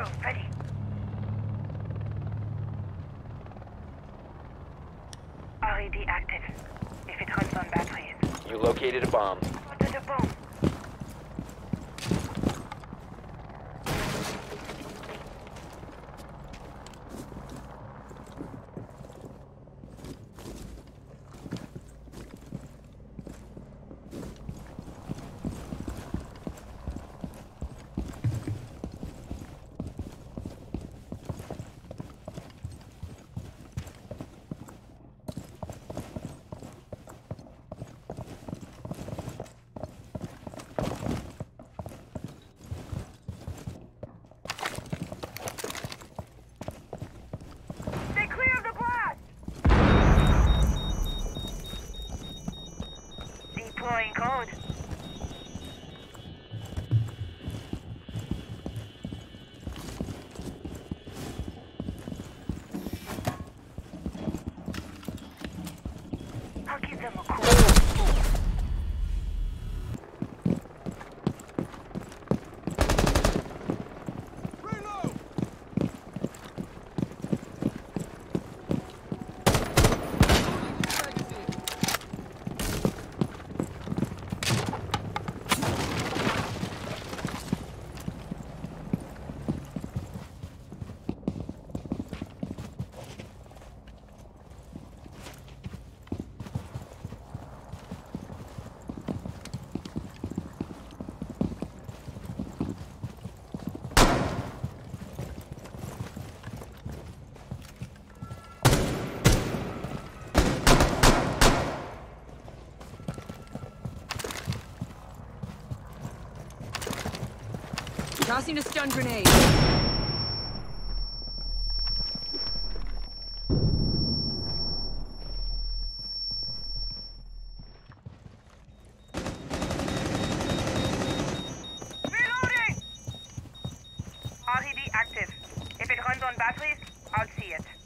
drone ready. RED active. If it runs on batteries. You located a bomb. dejemos. Tossing a stun grenade. Reloading! RED active. If it runs on batteries, I'll see it.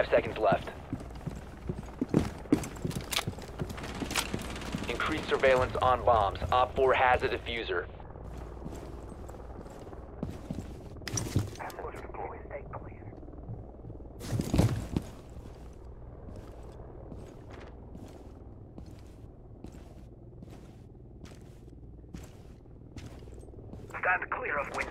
Five seconds left. Increased surveillance on bombs. Op 4 has a defuser. Stand clear of window.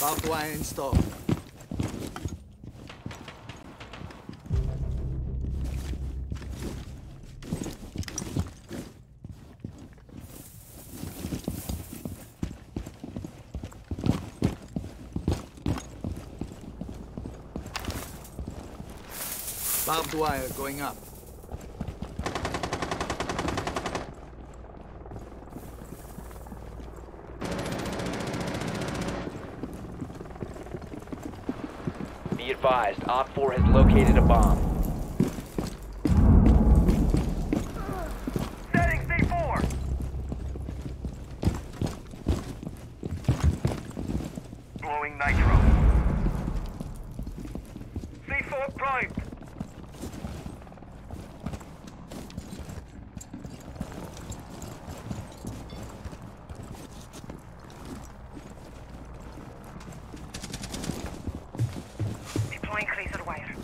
Barbed wire installed. Barbed wire going up. Be advised, Op 4 has located a bomb. Setting C4. Blowing nitro. C4 primed. Deploying tracer wire.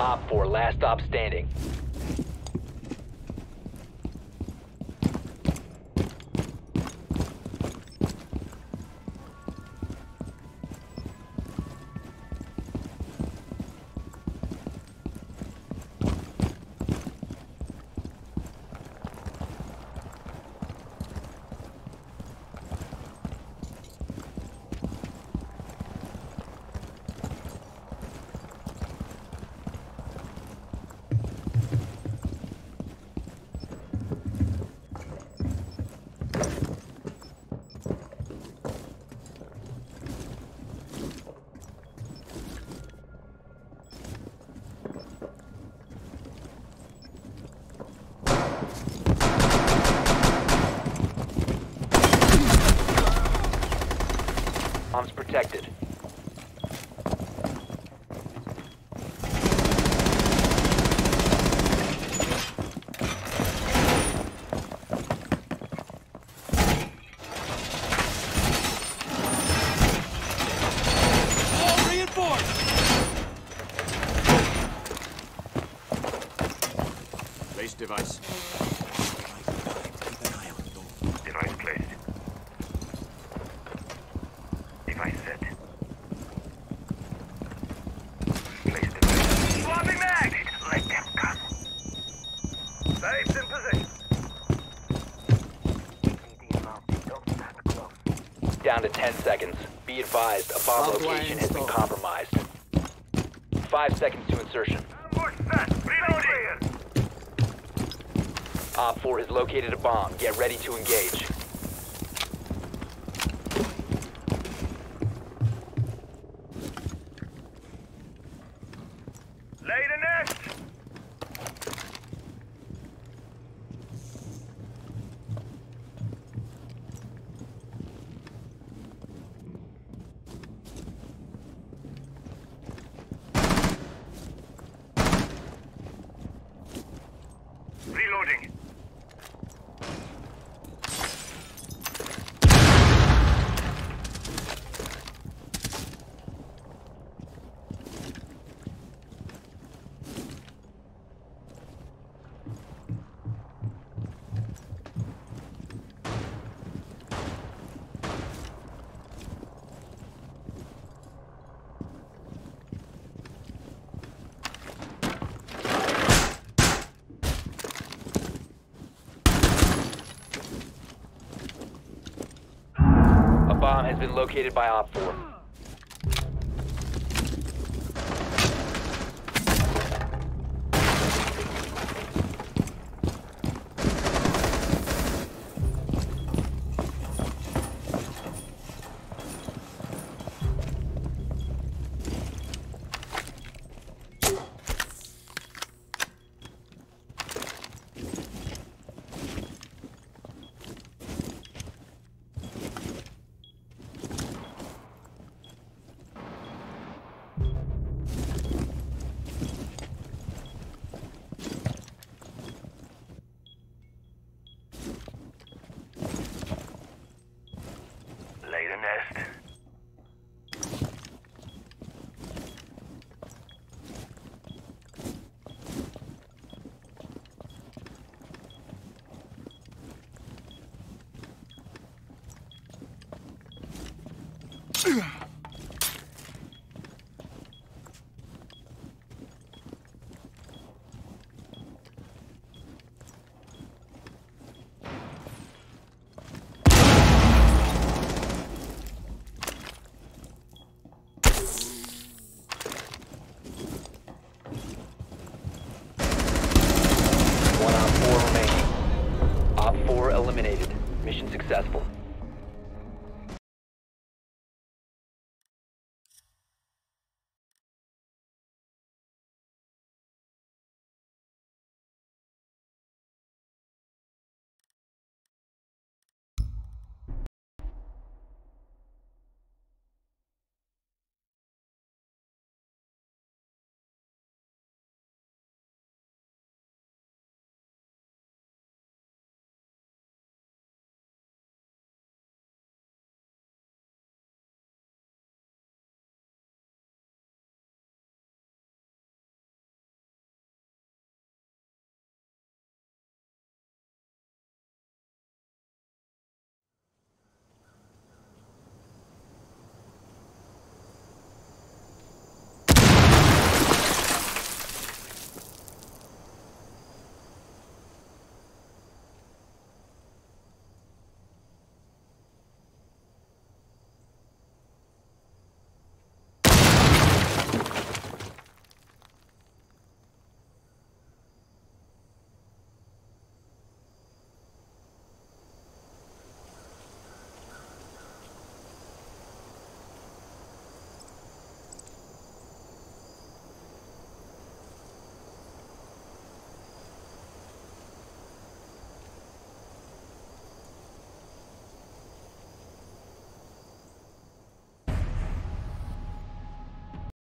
Op 4, last stop standing. Device. Device placed. Device set. Place device. Swapping mag! Let them come. Base in position. PD marked. Don't stand close. Down to 10 seconds. Be advised, a bomb Barbed wire location has been compromised. 5 seconds to insertion. Ambush set. Reloading. Op 4 has located a bomb. Get ready to engage. Lay the nest. Reloading. A bomb has been located by Op 4.